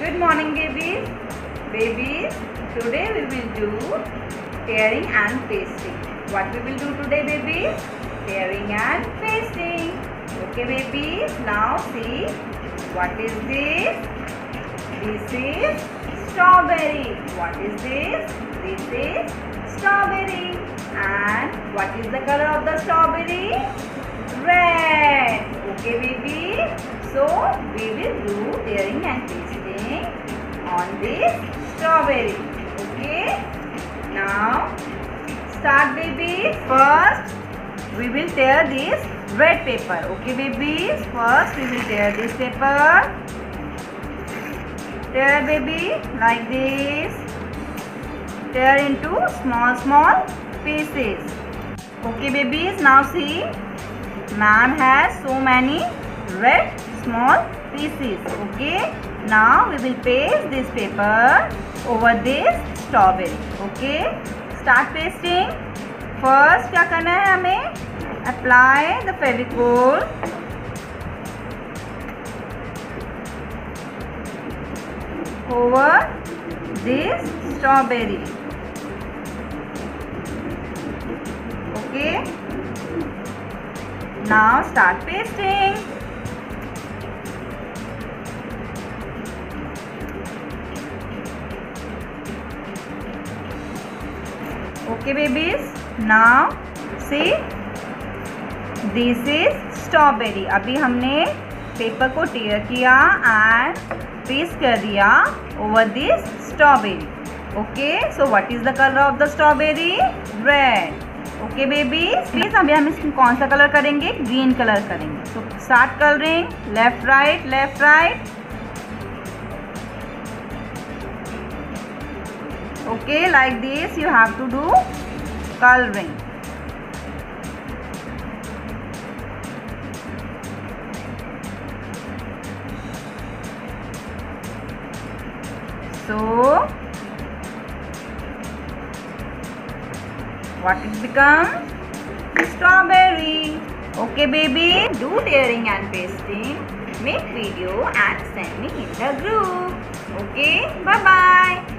Good morning babies. Babies, today we will do tearing and pasting. What we will do today babies? Tearing and pasting. Okay babies, now see what is this? This is strawberry. What is this? This is strawberry. And what is the color of the strawberry? Red. Okay baby. So we will do tearing and pasting this strawberry. Okay. Now start baby. First we will tear this red paper. Okay babies. First we will tear this paper. Tear baby like this. Tear into small small pieces. Okay babies. Now see. Ma'am has so many red small pieces okay now we will paste this paper over this strawberry okay start pasting first क्या करना है हमें apply the Fevicol over this strawberry okay now start pasting okay, babies. Now, see, this is strawberry. अभी हमने paper को टेयर किया and paste कर दिया over this strawberry okay so what is the colour of the strawberry red okay baby please अभी हम इसमें कौन सा कलर करेंगे? ग्रीन कलर करेंगे. So start colouring left right left right okay like this you have to do coloring so what it become? Strawberry. Okay baby do tearing and pasting. Make video and send me in the group. Okay bye bye